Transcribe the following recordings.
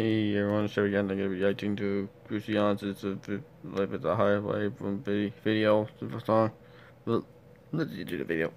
Hey everyone, show again. I'm gonna be reacting to Allen's It's a Life at the Highway from video song. Well, let's do the video.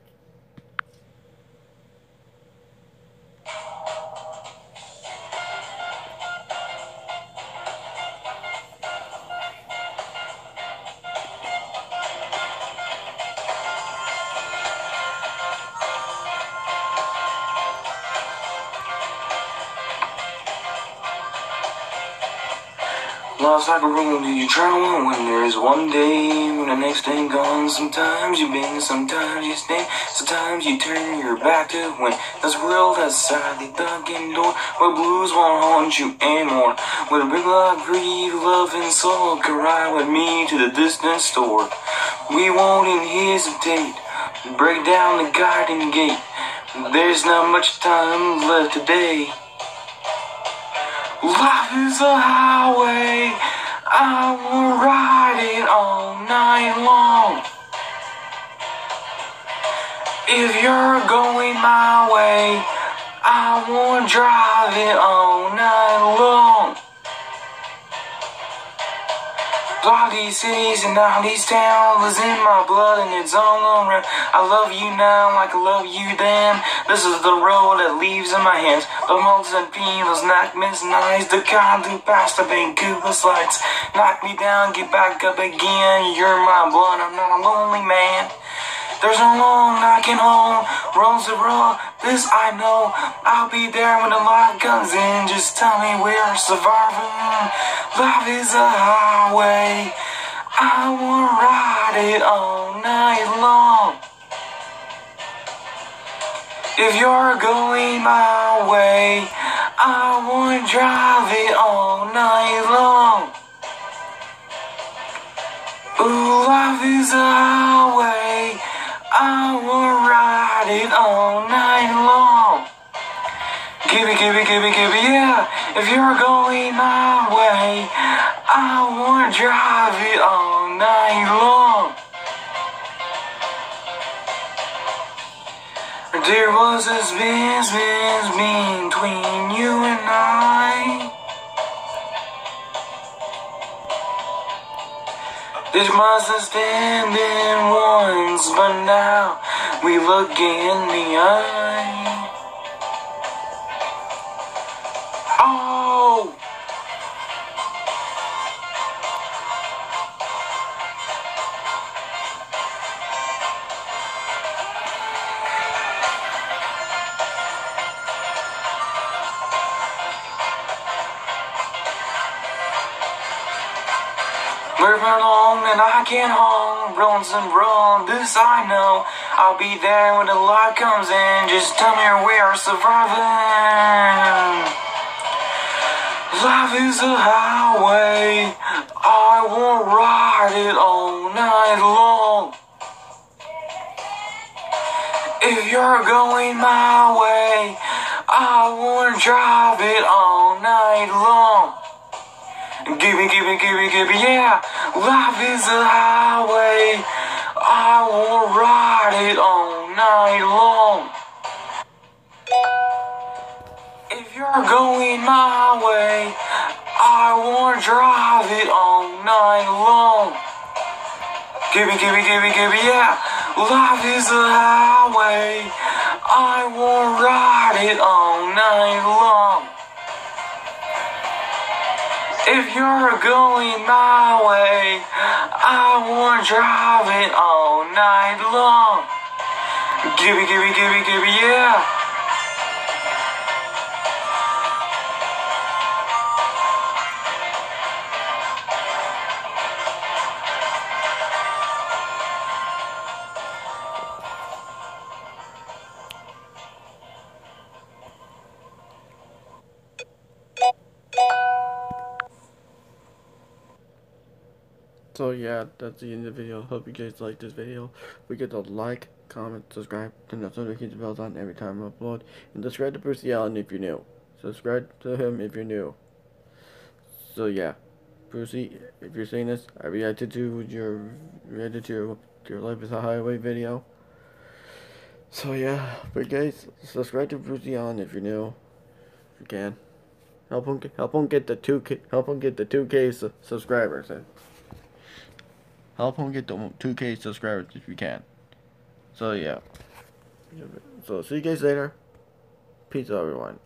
Life's like a road you travel when there's one day when the next day gone. Sometimes you bend, sometimes you stay, sometimes you turn your back to when this world outside the darkened door where blues won't haunt you anymore. With a big lot of grief, love and soul, can ride with me to the distant store. We won't hesitate, break down the garden gate. There's not much time left today. Life is a highway, I will ride it all night long. If you're going my way, I will drive it all cities and all these towns is in my blood and it's all around. I love you now like I love you then. This is the road that leaves in my hands. The moles and feels knock nice. The kind who passed the Vancouver slides. Knock me down, get back up again. You're my blood, I'm not a lonely man. There's no long knocking home, roads to roll, this I know. I'll be there when the light comes in, just tell me we're surviving. Love is a highway, I will ride it all night long. If you're going my way, I will drive it all night long. Ooh, life is a highway. I will ride it all night long. Gibby, gibby, gibby, gibby, yeah. If you're going my way, I wanna drive it all night long. There was this business between you and I. This must have standing once, but now we look in the eye. Moving along and I can't hold Rolling some roll, this I know. I'll be there when the light comes in. Just tell me we're surviving. Life is a highway. I will ride it all night long. If you're going my way I will drive it all night long. Gimme, gimme, gimme, gimme, yeah. Life is a highway. I will ride it all night long. If you're going my way, I will drive it all night long. Gimme, gimme, gimme, gimme, yeah. Life is a highway. I will ride it all night long. If you're going my way, I will drive it all night long. Gibby, gibby, gibby, gibby, yeah. So yeah, that's the end of the video. Hope you guys liked this video. We get to like, comment, subscribe, turn the notification bells on every time I upload, and subscribe to Brucie Allen if you're new. Subscribe to him if you're new. So yeah, Brucie, if you're seeing this, I reacted to your reacted to your, your Life is a Highway video. So yeah, but guys, subscribe to Brucie Allen if you're new, if you can. Help him, help him get the two help him get the two K su subscribers. Help him get the two K subscribers if you can. So yeah. So see you guys later. Peace out, everyone.